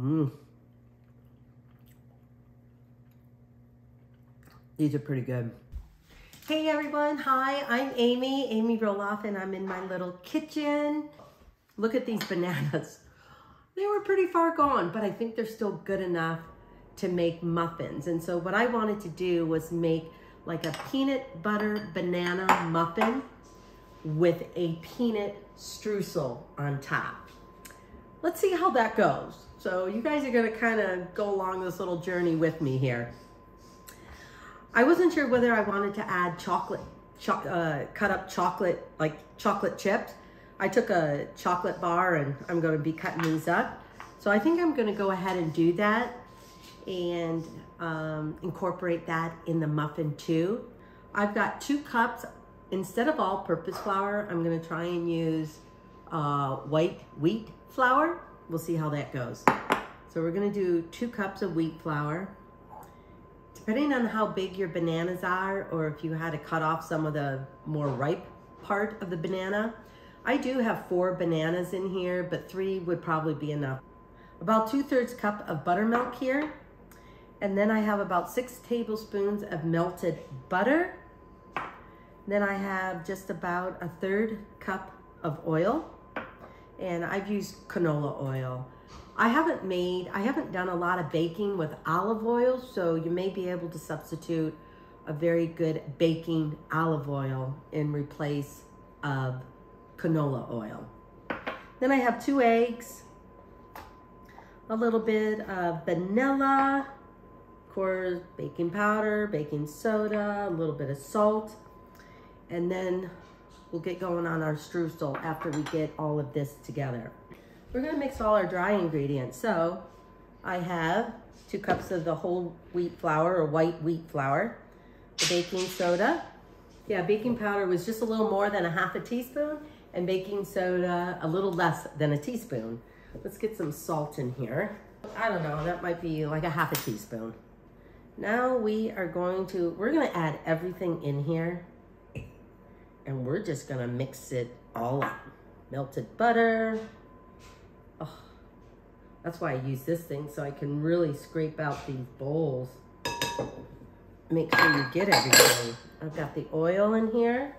Mmm. These are pretty good. Hey everyone, hi, I'm Amy, Amy Roloff, and I'm in my little kitchen. Look at these bananas. They were pretty far gone, but I think they're still good enough to make muffins. And so what I wanted to do was make like a peanut butter banana muffin with a peanut streusel on top. Let's see how that goes. So you guys are gonna kind of go along this little journey with me here. I wasn't sure whether I wanted to add chocolate, cho uh, cut up chocolate, like chocolate chips. I took a chocolate bar and I'm gonna be cutting these up. So I think I'm gonna go ahead and do that and um, incorporate that in the muffin too. I've got two cups. Instead of all-purpose flour, I'm gonna try and use uh, white wheat flour. We'll see how that goes. So we're gonna do two cups of wheat flour. Depending on how big your bananas are, or if you had to cut off some of the more ripe part of the banana, I do have four bananas in here, but three would probably be enough. About two thirds cup of buttermilk here. And then I have about six tablespoons of melted butter. Then I have just about a third cup of oil. And I've used canola oil. I haven't made, I haven't done a lot of baking with olive oil, so you may be able to substitute a very good baking olive oil in replace of canola oil. Then I have two eggs, a little bit of vanilla, of course, baking powder, baking soda, a little bit of salt, and then we'll get going on our streusel after we get all of this together. We're gonna mix all our dry ingredients. So I have two cups of the whole wheat flour or white wheat flour, the baking soda. Yeah, baking powder was just a little more than a half a teaspoon and baking soda a little less than a teaspoon. Let's get some salt in here. I don't know, that might be like a half a teaspoon. Now we are going to, we're gonna add everything in here and we're just gonna mix it all up. Melted butter. Oh, that's why I use this thing so I can really scrape out these bowls. Make sure you get everything. I've got the oil in here.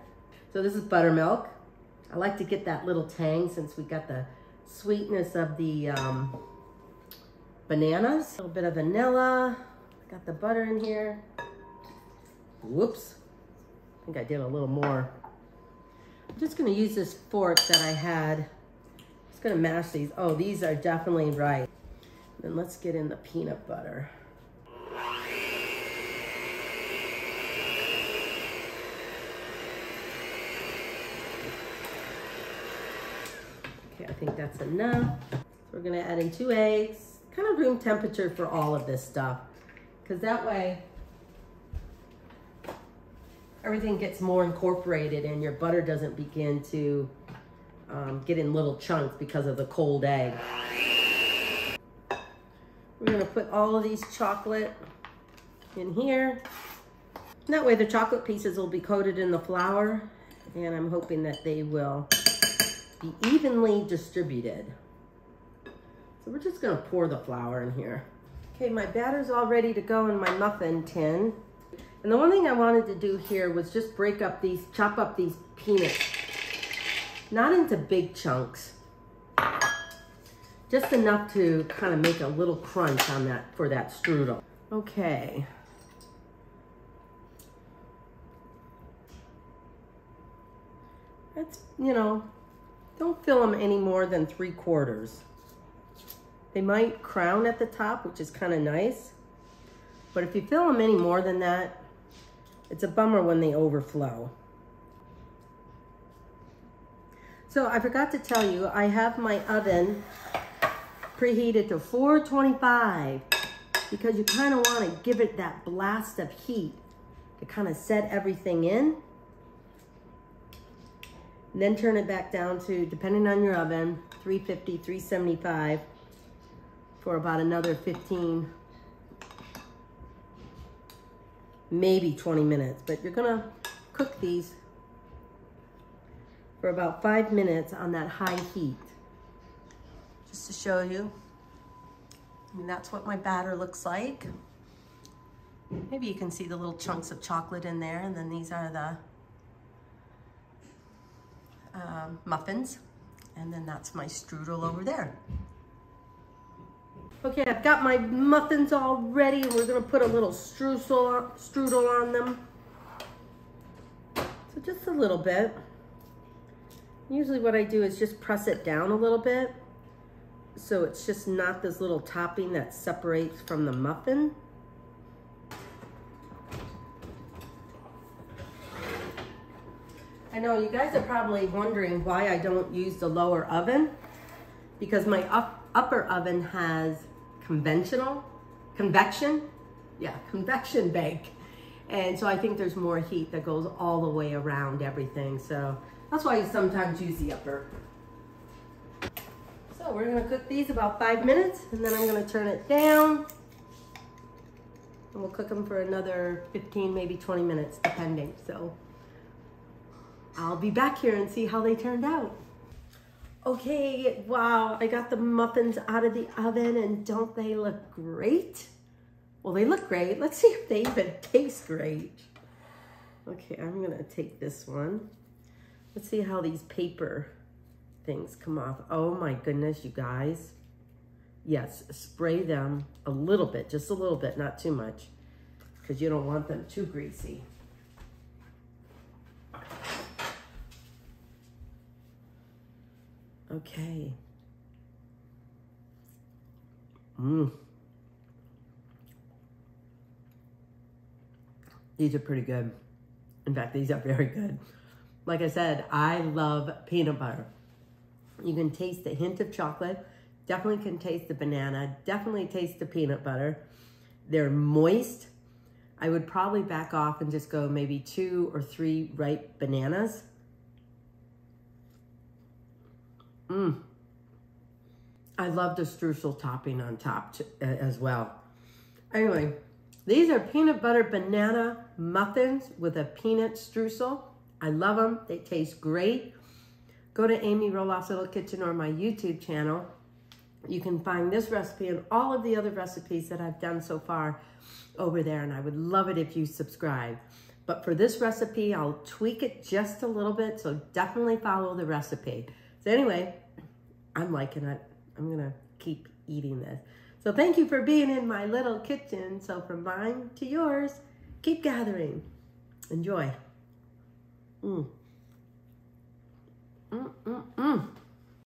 So this is buttermilk. I like to get that little tang since we got the sweetness of the um, bananas. A little bit of vanilla. Got the butter in here. Whoops. I think I did a little more. I'm just gonna use this fork that I had. Just gonna mash these. Oh, these are definitely right. Then let's get in the peanut butter. Okay, I think that's enough. So we're gonna add in two eggs, kind of room temperature for all of this stuff. Because that way, everything gets more incorporated and your butter doesn't begin to um, get in little chunks because of the cold egg. We're gonna put all of these chocolate in here. That way the chocolate pieces will be coated in the flour and I'm hoping that they will be evenly distributed. So we're just gonna pour the flour in here. Okay, my batter's all ready to go in my muffin tin. And the one thing I wanted to do here was just break up these, chop up these peanuts. Not into big chunks. Just enough to kind of make a little crunch on that, for that strudel. Okay. That's, you know, don't fill them any more than three quarters. They might crown at the top, which is kind of nice. But if you fill them any more than that, it's a bummer when they overflow. So I forgot to tell you, I have my oven preheated to 425 because you kind of want to give it that blast of heat to kind of set everything in. And then turn it back down to, depending on your oven, 350, 375 for about another 15, maybe 20 minutes. But you're gonna cook these for about five minutes on that high heat. Just to show you. I mean, that's what my batter looks like. Maybe you can see the little chunks of chocolate in there, and then these are the um, muffins. And then that's my strudel over there. Okay, I've got my muffins all ready. We're gonna put a little strudel, strudel on them. So just a little bit. Usually what I do is just press it down a little bit. So it's just not this little topping that separates from the muffin. I know you guys are probably wondering why I don't use the lower oven because my up, upper oven has conventional, convection, yeah, convection bake. And so I think there's more heat that goes all the way around everything. So that's why you sometimes use the upper. So we're gonna cook these about five minutes and then I'm gonna turn it down. And we'll cook them for another 15, maybe 20 minutes, depending. So I'll be back here and see how they turned out. Okay, wow, I got the muffins out of the oven and don't they look great? Well, they look great. Let's see if they even taste great. Okay, I'm gonna take this one. Let's see how these paper things come off. Oh my goodness, you guys. Yes, spray them a little bit, just a little bit, not too much, because you don't want them too greasy. Okay. Mmm. These are pretty good. In fact, these are very good. Like I said, I love peanut butter. You can taste the hint of chocolate. Definitely can taste the banana. Definitely taste the peanut butter. They're moist. I would probably back off and just go maybe two or three ripe bananas. Mmm. I love the streusel topping on top as well. Anyway, these are peanut butter banana muffins with a peanut streusel. I love them. They taste great. Go to Amy Roloff's Little Kitchen or my YouTube channel. You can find this recipe and all of the other recipes that I've done so far over there, and I would love it if you subscribe. But for this recipe, I'll tweak it just a little bit, so definitely follow the recipe. So anyway, I'm liking it. I'm gonna keep eating this. So thank you for being in my little kitchen. So from mine to yours, keep gathering. Enjoy. Mm. Mm, mm, mm.